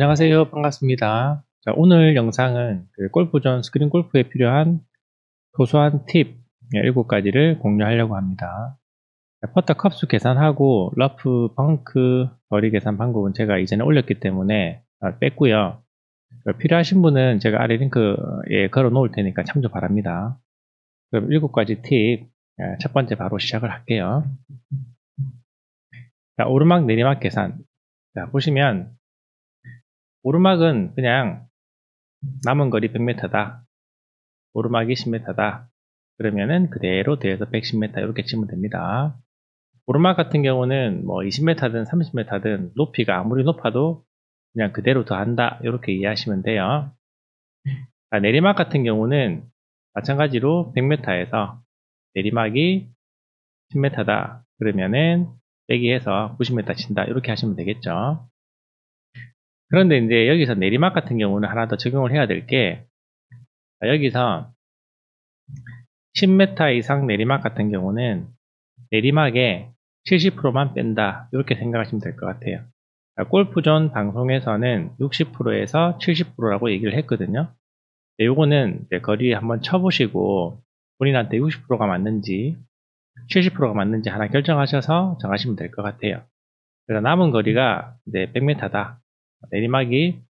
안녕하세요. 반갑습니다. 자, 오늘 영상은 그 골프존 스크린 골프에 필요한 소소한 팁 7가지를 공유하려고 합니다. 퍼터 컵수 계산하고 러프 벙크 거리 계산 방법은 제가 이전에 올렸기 때문에 아, 뺐고요. 필요하신 분은 제가 아래 링크에 걸어 놓을 테니까 참조 바랍니다. 그럼 7가지 팁, 첫 번째 바로 시작을 할게요. 자, 오르막 내리막 계산. 자, 보시면 오르막은 그냥 남은 거리 100m다. 오르막이 10m다. 그러면은 그대로 대에서 110m 이렇게 치면 됩니다. 오르막 같은 경우는 뭐 20m든 30m든 높이가 아무리 높아도 그냥 그대로 더한다 이렇게 이해하시면 돼요. 아, 내리막 같은 경우는 마찬가지로 100m에서 내리막이 10m다 그러면은 빼기해서 90m 친다 이렇게 하시면 되겠죠. 그런데 이제 여기서 내리막 같은 경우는 하나 더 적용을 해야 될 게 여기서 10m 이상 내리막 같은 경우는 내리막에 70%만 뺀다. 이렇게 생각하시면 될 것 같아요. 골프존 방송에서는 60%에서 70%라고 얘기를 했거든요. 요거는 거리에 한번 쳐보시고 본인한테 60%가 맞는지 70%가 맞는지 하나 결정하셔서 정하시면 될 것 같아요. 그래서 남은 거리가 이제 100m다 내리막이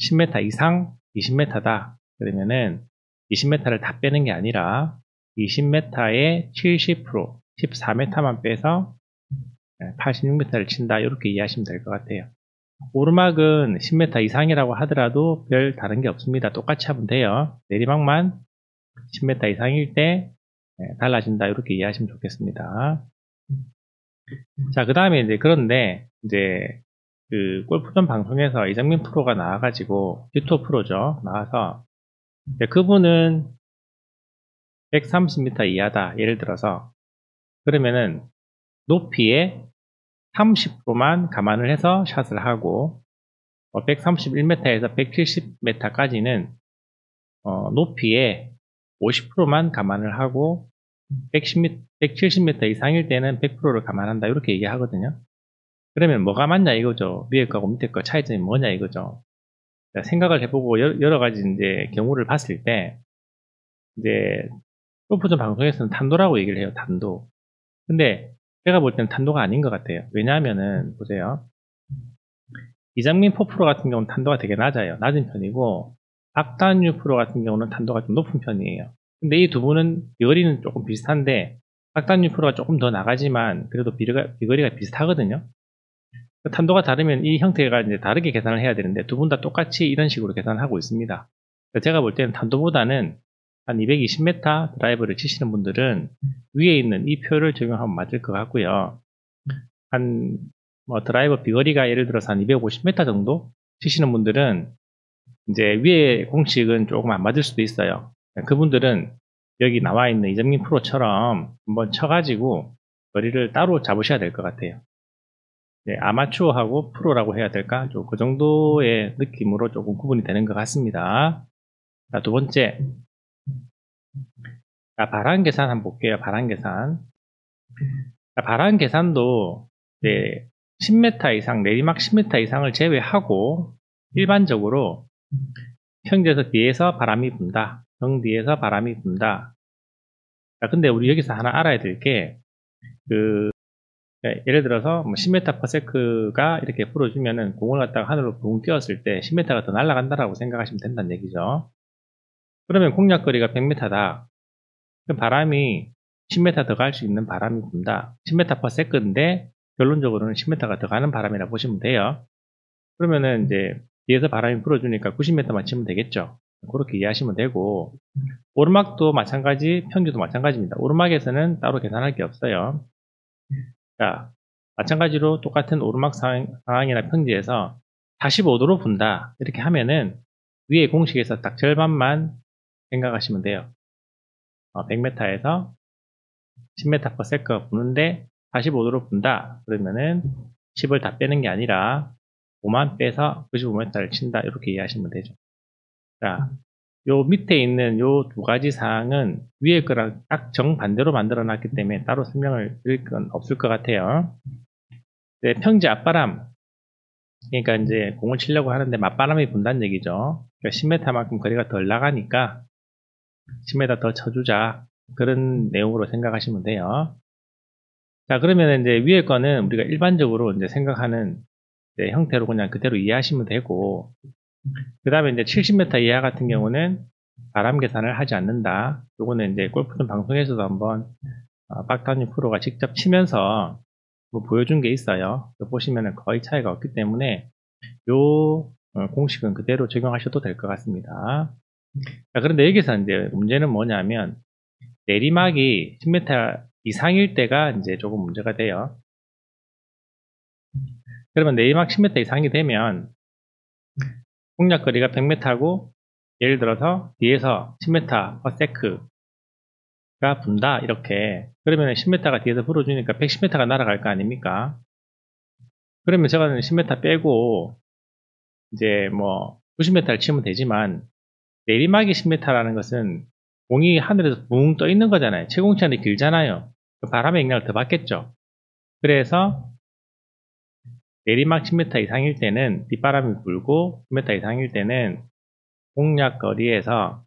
10m 이상 20m다. 그러면은 20m를 다 빼는 게 아니라 20m에 70% 14m만 빼서 86m를 친다. 이렇게 이해하시면 될 것 같아요. 오르막은 10m 이상이라고 하더라도 별 다른 게 없습니다. 똑같이 하면 돼요. 내리막만 10m 이상일 때 달라진다. 이렇게 이해하시면 좋겠습니다. 자, 그 다음에 이제 그런데 이제 그 골프전 방송에서 이정민 프로가 나와가지고 유튜브 프로죠. 나와서. 그분은 130m 이하다 예를 들어서. 그러면은 높이에 30%만 감안을 해서 샷을 하고 131m에서 뭐 170m까지는 어, 높이에 50%만 감안을 하고 110m, 170m 이상일 때는 100%를 감안한다 이렇게 얘기하거든요 그러면 뭐가 맞냐 이거죠. 위에 거하고 밑에 거 차이점이 뭐냐 이거죠. 생각을 해보고 여러 가지 이제 경우를 봤을 때 이제 골프전 방송에서는 탄도라고 얘기를 해요. 탄도. 근데 제가 볼 때는 탄도가 아닌 것 같아요. 왜냐하면은 보세요. 이장민 포프로 같은 경우는 탄도가 되게 낮아요. 낮은 편이고 박단유 프로 같은 경우는 탄도가 좀 높은 편이에요. 근데 이 두 분은 비거리는 조금 비슷한데 박단유 프로가 조금 더 나가지만 그래도 비거리가, 비거리가 비슷하거든요. 탄도가 다르면 이 형태가 이제 다르게 계산을 해야 되는데 두 분 다 똑같이 이런 식으로 계산을 하고 있습니다. 제가 볼 때는 탄도보다는 한 220m 드라이브를 치시는 분들은 위에 있는 이 표를 적용하면 맞을 것 같고요. 한 뭐 드라이버 비거리가 예를 들어서 한 250m 정도 치시는 분들은 이제 위에 공식은 조금 안 맞을 수도 있어요. 그분들은 여기 나와 있는 이정민 프로처럼 한번 쳐가지고 거리를 따로 잡으셔야 될 것 같아요. 네, 아마추어하고 프로라고 해야 될까? 그 정도의 느낌으로 조금 구분이 되는 것 같습니다. 자, 두 번째. 자, 바람 계산 한번 볼게요. 바람 계산. 자, 바람 계산도 네, 10m 이상, 내리막 10m 이상을 제외하고 일반적으로 평지에서 뒤에서 바람이 분다. 정 뒤에서 바람이 분다. 자, 근데 우리 여기서 하나 알아야 될 게, 그, 네, 예를 들어서 10m 퍼세크가 이렇게 풀어주면은 공을 갖다가 하늘로 붕 띄웠을 때 10m가 더 날아간다라고 생각하시면 된다는 얘기죠. 그러면 공략거리가 100m다. 바람이 10m 더 갈 수 있는 바람이 분다. 10m 퍼세크인데 결론적으로는 10m가 더 가는 바람이라 보시면 돼요. 그러면은 이제 뒤에서 바람이 불어주니까 90m만 치면 되겠죠. 그렇게 이해하시면 되고 오르막도 마찬가지, 평지도 마찬가지입니다. 오르막에서는 따로 계산할 게 없어요. 자, 마찬가지로 똑같은 오르막 상황, 이나 평지에서 45도로 분다. 이렇게 하면은 위에 공식에서 딱 절반만 생각하시면 돼요. 어, 100m에서 10m per s 부는데 45도로 분다. 그러면은 10을 다 빼는 게 아니라 5만 빼서 95m를 친다. 이렇게 이해하시면 되죠. 자, 요 밑에 있는 요 두 가지 사항은 위에 거랑 딱 정반대로 만들어 놨기 때문에 따로 설명을 드릴 건 없을 것 같아요. 네, 평지 앞바람. 그러니까 이제 공을 치려고 하는데 맞바람이 분다는 얘기죠. 그러니까 10m만큼 거리가 덜 나가니까 10m 더 쳐주자. 그런 내용으로 생각하시면 돼요. 자, 그러면 이제 위에 거는 우리가 일반적으로 이제 생각하는 이제 형태로 그냥 그대로 이해하시면 되고, 그 다음에 이제 70m 이하 같은 경우는 바람 계산을 하지 않는다. 요거는 이제 골프전 방송에서도 한번 어, 박다니 프로가 직접 치면서 뭐 보여준 게 있어요. 보시면은 거의 차이가 없기 때문에 요 어, 공식은 그대로 적용하셔도 될 것 같습니다. 자, 그런데 여기서 이제 문제는 뭐냐면 내리막이 10m 이상일 때가 이제 조금 문제가 돼요. 그러면 내리막 10m 이상이 되면 공략거리가 100m고 예를 들어서 뒤에서 10m 퍼세크가 분다 이렇게 그러면 10m가 뒤에서 불어주니까 110m가 날아갈 거 아닙니까? 그러면 제가 10m 빼고 이제 뭐 90m를 치면 되지만 내리막이 10m라는 것은 공이 하늘에서 붕 떠 있는 거잖아요. 채공치안이 길잖아요. 그 바람의 영향을 더 받겠죠. 그래서 내리막 10m 이상일 때는 뒷바람이 불고 10m 이상일 때는 공략 거리에서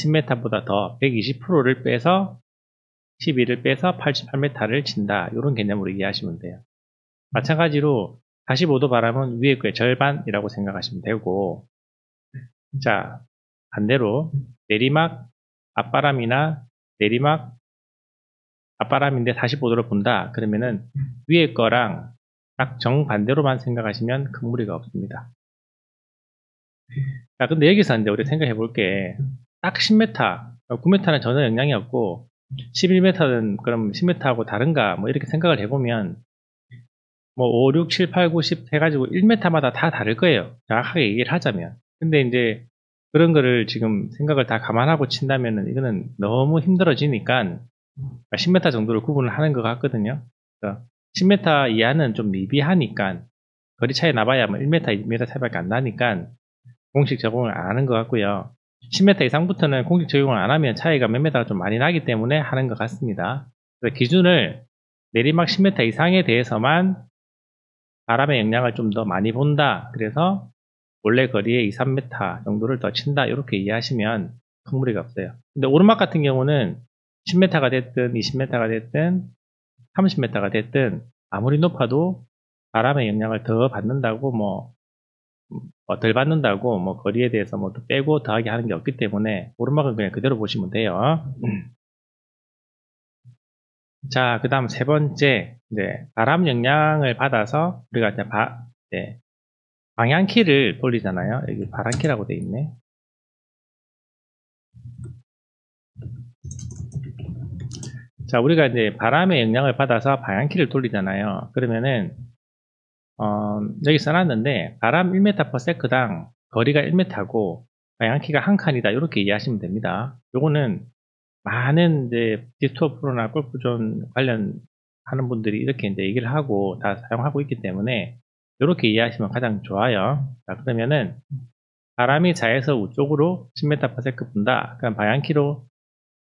10m보다 더 120%를 빼서 12를 빼서 88m를 친다. 이런 개념으로 이해하시면 돼요. 마찬가지로 45도 바람은 위에 거의 절반이라고 생각하시면 되고 자 반대로 내리막 앞바람이나 내리막 앞바람인데 45도로 분다. 그러면은 위에 거랑 딱 정반대로만 생각하시면 큰 무리가 없습니다. 자, 근데 여기서 이제 우리 생각해 볼게. 딱 10m, 9m는 전혀 영향이 없고, 11m는 그럼 10m하고 다른가, 뭐 이렇게 생각을 해보면, 뭐 5, 6, 7, 8, 9, 10 해가지고 1m마다 다 다를 거예요. 정확하게 얘기를 하자면. 근데 이제 그런 거를 지금 생각을 다 감안하고 친다면은 이거는 너무 힘들어지니까 10m 정도를 구분을 하는 것 같거든요. 10m 이하는 좀 미비하니까 거리 차이 나봐야 뭐 1m, 2m 차이밖에 안 나니까 공식 적용을 안 하는 것 같고요. 10m 이상부터는 공식 적용을 안 하면 차이가 몇 m가 좀 많이 나기 때문에 하는 것 같습니다. 기준을 내리막 10m 이상에 대해서만 바람의 영향을 좀 더 많이 본다. 그래서 원래 거리에 2, 3m 정도를 더 친다. 이렇게 이해하시면 큰 무리가 없어요. 근데 오르막 같은 경우는 10m가 됐든 20m가 됐든 30m가 됐든 아무리 높아도 바람의 영향을 더 받는다고 뭐, 뭐 덜 받는다고 뭐 거리에 대해서 뭐 빼고 더하게 하는 게 없기 때문에 오르막은 그냥 그대로 보시면 돼요. 자, 그 다음 세 번째, 네, 바람 영향을 받아서 우리가 이제 바, 네, 방향키를 돌리잖아요. 여기 바람키라고 돼 있네. 자, 우리가 이제 바람의 영향을 받아서 방향키를 돌리잖아요. 그러면은, 어, 여기 써놨는데, 바람 1m/s당 거리가 1m고, 방향키가 한 칸이다. 이렇게 이해하시면 됩니다. 요거는 많은 이제 GTOUR 프로나 골프존 관련하는 분들이 이렇게 이제 얘기를 하고 다 사용하고 있기 때문에, 이렇게 이해하시면 가장 좋아요. 자, 그러면은, 바람이 좌에서 우쪽으로 10m/s 분다. 그럼 방향키로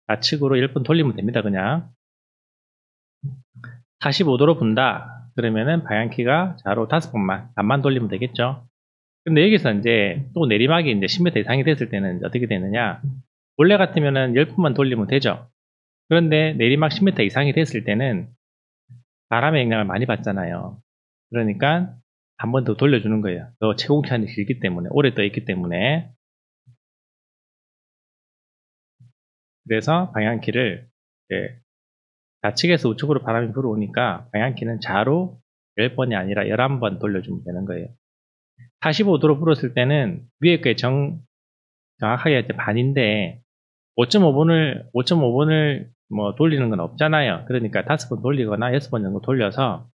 좌측으로 1분 돌리면 됩니다. 그냥 45도로 분다. 그러면은 방향키가 좌로 5번만 반만 돌리면 되겠죠. 근데 여기서 이제 또 내리막이 이제 10m 이상이 됐을 때는 어떻게 되느냐? 원래 같으면은 10분만 돌리면 되죠. 그런데 내리막 10m 이상이 됐을 때는 바람의 영향을 많이 받잖아요. 그러니까 한 번 더 돌려주는 거예요. 더 채공기간이 길기 때문에 오래 떠 있기 때문에 그래서 방향키를 좌측에서 우측으로 바람이 불어오니까 방향키는 좌로 10번이 아니라 11번 돌려주면 되는 거예요. 45도로 불었을 때는 위에 게 정, 정확하게 반인데 5.5번을 5.5번을 뭐 돌리는 건 없잖아요. 그러니까 5번 돌리거나 6번 정도 돌려서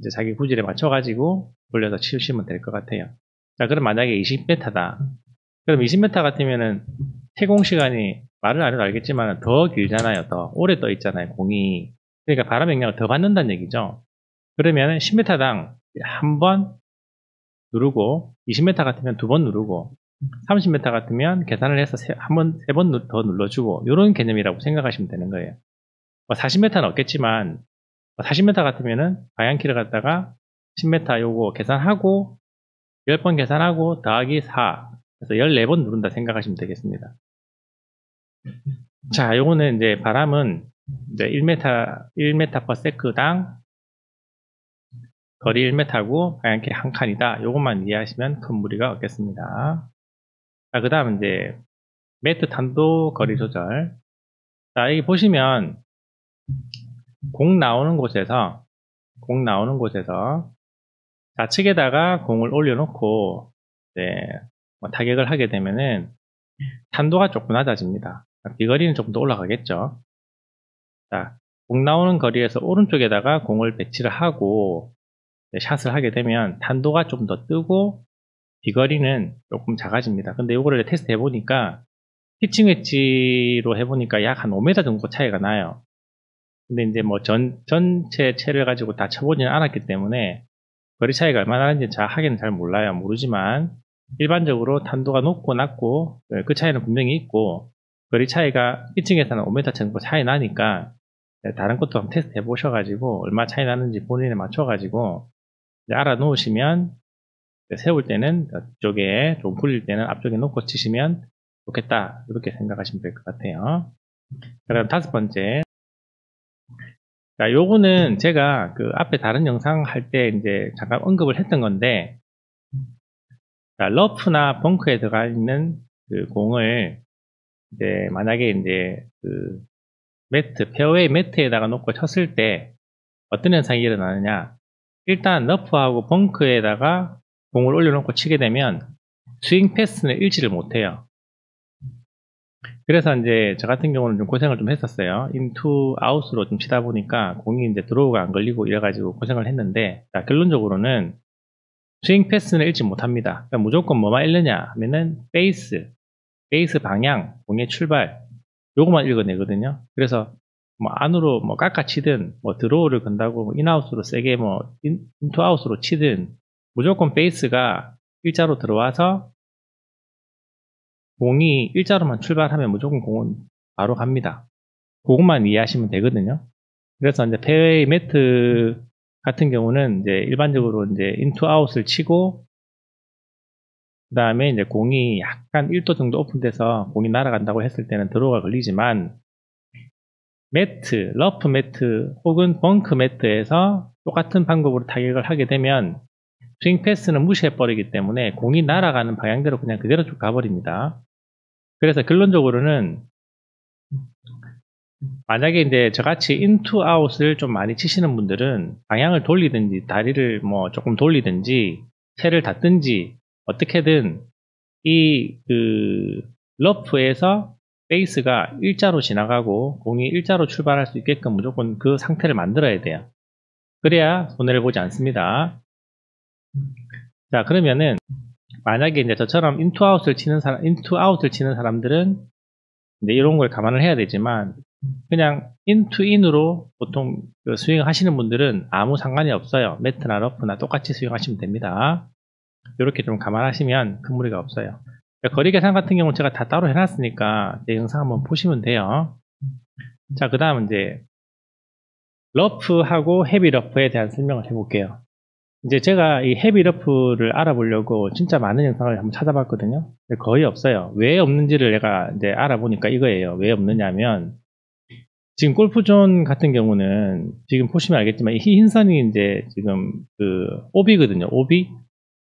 이제 자기 구질에 맞춰가지고 돌려서 치우시면 될 것 같아요. 자, 그럼 만약에 20m다. 그럼 20m 같으면은 채공 시간이 말을 안 해도 알겠지만 더 길잖아요. 더 오래 떠 있잖아요. 공이. 그러니까 바람 영향을 더 받는다는 얘기죠. 그러면 10m당 한 번 누르고 20m 같으면 두 번 누르고 30m 같으면 계산을 해서 한 번, 세 번 더 눌러주고 이런 개념이라고 생각하시면 되는 거예요. 40m는 뭐 없겠지만 40m 뭐 같으면은 방향키를 갖다가 10m 요거 계산하고 10번 계산하고 더하기 4 그래서 14번 누른다 생각하시면 되겠습니다. 자, 요거는 이제 바람은 이제 1m 1m per sec당 거리 1m고 방향키 한 칸이다. 요것만 이해하시면 큰 무리가 없겠습니다. 자, 그 다음 이제 매트 탄도 거리 조절. 자, 여기 보시면 공 나오는 곳에서 공 나오는 곳에서 좌측에다가 공을 올려놓고 이제 뭐 타격을 하게 되면은 탄도가 조금 낮아집니다. 비거리는 조금 더 올라가겠죠. 자, 공 나오는 거리에서 오른쪽에다가 공을 배치를 하고 샷을 하게 되면 탄도가 좀 더 뜨고 비거리는 조금 작아집니다. 근데 이거를 테스트 해보니까 피칭 웨지로 해보니까 약 한 5m 정도 차이가 나요. 근데 이제 뭐 전, 전체 채를 가지고 다 쳐보지는 않았기 때문에 거리 차이가 얼마나 나는지 정확하게는 잘 몰라요. 모르지만 일반적으로 탄도가 높고 낮고 그 차이는 분명히 있고 거리 차이가 피칭에서는 5m 정도 차이 나니까 다른 것도 한번 테스트 해보셔가지고 얼마 차이 나는지 본인에 맞춰가지고 알아 놓으시면 세울 때는 앞쪽에 좀 굴릴 때는 앞쪽에 놓고 치시면 좋겠다 이렇게 생각하시면 될 것 같아요. 그럼 다섯 번째 자, 요거는 제가 그 앞에 다른 영상 할 때 이제 잠깐 언급을 했던 건데 자, 러프나 벙크에 들어가 있는 그 공을 이제 만약에 이제 그 매트, 페어웨이 매트에다가 놓고 쳤을 때 어떤 현상이 일어나느냐 일단 러프하고 벙크에다가 공을 올려놓고 치게 되면 swing path는 읽지를 못해요. 그래서 이제 저 같은 경우는 좀 고생을 좀 했었어요. in to out으로 좀 치다 보니까 공이 이제 draw가 안 걸리고 이래가지고 고생을 했는데 자, 결론적으로는 swing path는 읽지 못합니다. 그러니까 무조건 뭐만 읽느냐 하면은 face, face 방향, 공의 출발 요것만 읽어내거든요. 그래서 뭐 안으로 뭐 깎아치든 뭐 draw를 건다고 뭐 in out으로 세게 뭐 in, in to out으로 치든 무조건 face가 일자로 들어와서 공이 일자로만 출발하면 무조건 공은 바로 갑니다. 그것만 이해하시면 되거든요. 그래서 이제 페어웨이 매트 같은 경우는 이제 일반적으로 이제 in to out을 치고 그 다음에 이제 공이 약간 1도 정도 오픈돼서 공이 날아간다고 했을 때는 드로우가 걸리지만 매트, 러프 매트 혹은 벙커 매트에서 똑같은 방법으로 타격을 하게 되면 스윙 path는 무시해버리기 때문에 공이 날아가는 방향대로 그냥 그대로 쭉 가버립니다. 그래서 결론적으로는 만약에 이제 저같이 in to out을 좀 많이 치시는 분들은 방향을 돌리든지 다리를 뭐 조금 돌리든지 채를 닫든지 어떻게든 이 그 러프에서 페이스가 일자로 지나가고 공이 일자로 출발할 수 있게끔 무조건 그 상태를 만들어야 돼요. 그래야 손해를 보지 않습니다. 자, 그러면은 만약에 이제 저처럼 인투아웃을 치는 사람, 인투아웃을 치는 사람들은 이제 이런 걸 감안을 해야 되지만 그냥 in to in으로 보통 그 스윙 하시는 분들은 아무 상관이 없어요. 매트나 러프나 똑같이 스윙하시면 됩니다. 이렇게 좀 감안하시면 큰 무리가 없어요. 거리 계산 같은 경우는 제가 다 따로 해놨으니까 내 영상 한번 보시면 돼요. 자, 그 다음 이제 러프하고 헤비 러프에 대한 설명을 해볼게요. 이제 제가 이 헤비 러프를 알아보려고 진짜 많은 영상을 한번 찾아봤거든요. 거의 없어요. 왜 없는지를 내가 이제 알아보니까 이거예요. 왜 없느냐면 지금 골프존 같은 경우는 지금 보시면 알겠지만 이 흰선이 이제 지금 그 오비거든요. 오비.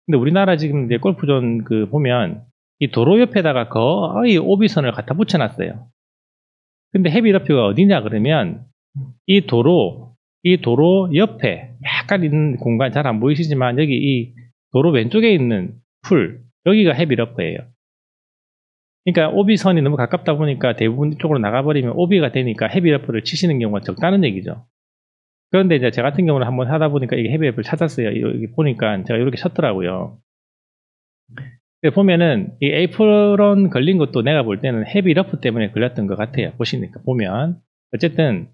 근데 우리나라 지금 이제 골프존 그 보면 이 도로 옆에다가 거의 오비선을 갖다 붙여놨어요. 근데 heavy 러프가 어디냐 그러면 이 도로, 이 도로 옆에 약간 있는 공간 잘 안 보이시지만 여기 이 도로 왼쪽에 있는 풀, 여기가 heavy 러프예요. 그러니까 오비선이 너무 가깝다 보니까 대부분 이쪽으로 나가버리면 오비가 되니까 heavy 러프를 치시는 경우가 적다는 얘기죠. 그런데 이제 제 같은 경우는 한번 하다 보니까 이게 heavy 러프를 찾았어요. 여기 보니까 제가 이렇게 쳤더라고요. 보면은 이 에이프런 걸린 것도 내가 볼 때는 heavy 러프 때문에 걸렸던 것 같아요. 보시니까 보면 어쨌든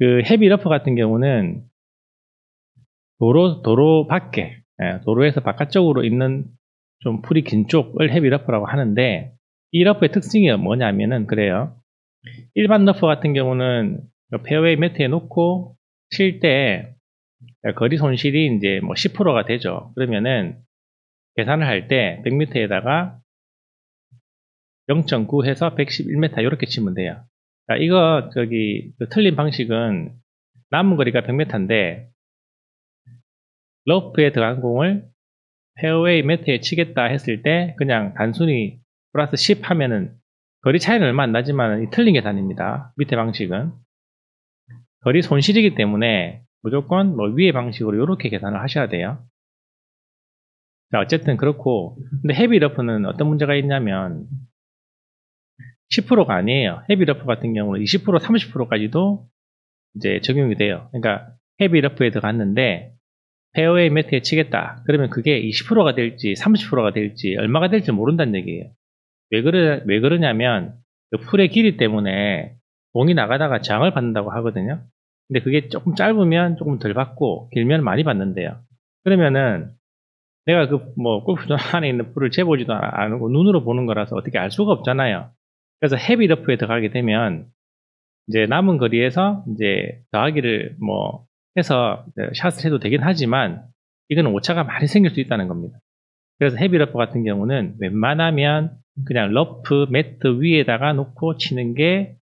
그 heavy 러프 같은 경우는 도로 도로 밖에 예, 도로에서 바깥쪽으로 있는 좀 풀이 긴 쪽을 heavy 러프라고 하는데 이 러프의 특징이 뭐냐면은 그래요. 일반 러프 같은 경우는 페어웨이 매트에 놓고 칠 때 거리 손실이 이제 뭐 10%가 되죠. 그러면은 계산을 할 때 100m에다가 0.9 해서 111m 이렇게 치면 돼요. 자, 이거 저기 그 틀린 방식은 남은 거리가 100m인데 러프에 들어간 공을 페어웨이 매트에 치겠다 했을 때 그냥 단순히 플러스 10 하면은 거리 차이는 얼마 안 나지만 이 틀린 계산입니다. 밑에 방식은 거리 손실이기 때문에 무조건 뭐 위의 방식으로 이렇게 계산을 하셔야 돼요. 자, 어쨌든 그렇고 근데 heavy 러프는 어떤 문제가 있냐면 10%가 아니에요. heavy 러프 같은 경우는 20% 30%까지도 이제 적용이 돼요. 그러니까 heavy 러프에 들어갔는데 페어웨이 매트에 치겠다. 그러면 그게 20%가 될지 30%가 될지 얼마가 될지 모른다는 얘기예요. 왜 그러 왜 그러냐면 그 풀의 길이 때문에 공이 나가다가 장을 받는다고 하거든요. 근데 그게 조금 짧으면 조금 덜 받고 길면 많이 받는데요. 그러면은 내가 그 뭐 골프존 안에 있는 풀을 재보지도 않고 눈으로 보는 거라서 어떻게 알 수가 없잖아요. 그래서 헤비 러프에 들어가게 되면 이제 남은 거리에서 이제 더하기를 뭐 해서 샷을 해도 되긴 하지만 이거는 오차가 많이 생길 수 있다는 겁니다. 그래서 heavy 러프 같은 경우는 웬만하면 그냥 러프 매트 위에다가 놓고 치는 게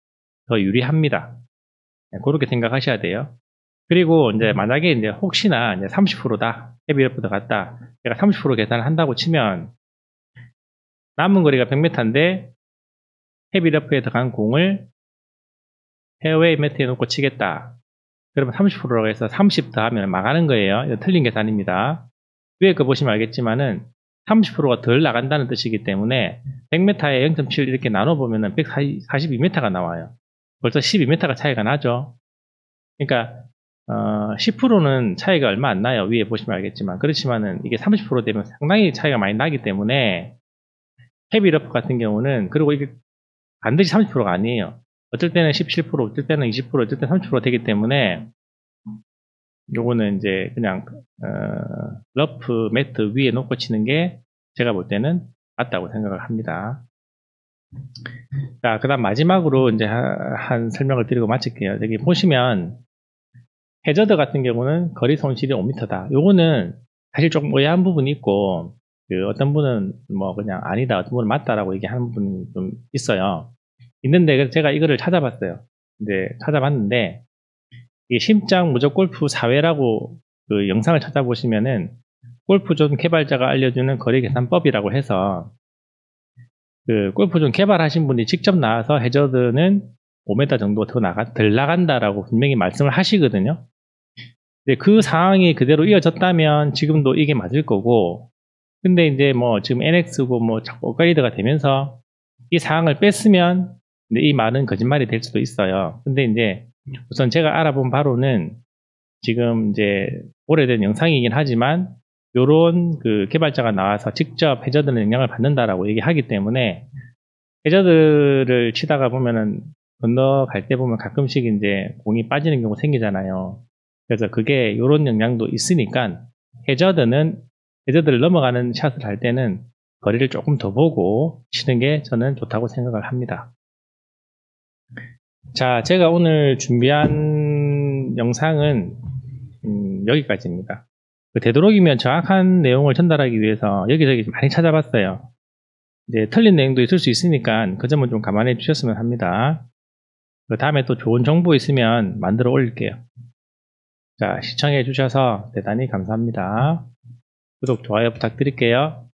더 유리합니다. 네, 그렇게 생각하셔야 돼요. 그리고 이제 만약에 이제 혹시나 이제 30%다 heavy 러프도 갔다 제가 30% 계산을 한다고 치면 남은 거리가 100m인데 heavy 러프에 들어간 공을 페어웨이 매트에 놓고 치겠다. 그러면 30%라고 해서 30 더하면 망하는 거예요. 이거 틀린 계산입니다. 위에 거 보시면 알겠지만은 30%가 덜 나간다는 뜻이기 때문에 100m에 0.7 이렇게 나눠보면 142m가 나와요. 벌써 12m가 차이가 나죠. 그러니까 어, 10%는 차이가 얼마 안 나요. 위에 보시면 알겠지만 그렇지만은 이게 30% 되면 상당히 차이가 많이 나기 때문에 헤비 러프 같은 경우는 그리고 이게 반드시 30%가 아니에요. 어쩔 때는 17%, 어쩔 때는 20%, 어쩔 때는 30% 되기 때문에 요거는 이제 그냥 어, 러프 매트 위에 놓고 치는 게 제가 볼 때는 맞다고 생각을 합니다. 자, 그 다음 마지막으로 이제 한 설명을 드리고 마칠게요. 여기 보시면 해저드 같은 경우는 거리 손실이 5m다. 요거는 사실 조금 오해한 부분이 있고 그 어떤 분은 뭐 그냥 아니다, 어떤 분은 맞다라고 얘기하는 분이 좀 있어요. 있는데 제가 이거를 찾아봤어요. 이제 찾아봤는데 이 심장 무적 골프 사회라고 그 영상을 찾아보시면은 골프존 개발자가 알려주는 거리 계산법이라고 해서 그 골프존 개발하신 분이 직접 나와서 해저드는 5m 정도 더 나가, 덜 나간다라고 분명히 말씀을 하시거든요. 근데 그 상황이 그대로 이어졌다면 지금도 이게 맞을 거고, 근데 이제 뭐 지금 NX고 뭐 자꾸 업그레이드가 되면서 이 상황을 뺐으면 이 말은 거짓말이 될 수도 있어요. 근데 이제 우선 제가 알아본 바로는 지금 이제 오래된 영상이긴 하지만 요런 그 개발자가 나와서 직접 해저드는 영향을 받는다라고 얘기하기 때문에 해저드를 치다가 보면은 건너갈 때 보면 가끔씩 이제 공이 빠지는 경우 생기잖아요. 그래서 그게 요런 영향도 있으니까 해저드는 해저드를 넘어가는 샷을 할 때는 거리를 조금 더 보고 치는 게 저는 좋다고 생각을 합니다. 자, 제가 오늘 준비한 영상은 음, 여기까지입니다. 그 되도록이면 정확한 내용을 전달하기 위해서 여기저기 많이 찾아봤어요. 이제 틀린 내용도 있을 수 있으니까 그 점은 좀 감안해 주셨으면 합니다. 그 다음에 또 좋은 정보 있으면 만들어 올릴게요. 자, 시청해 주셔서 대단히 감사합니다. 구독, 좋아요 부탁드릴게요.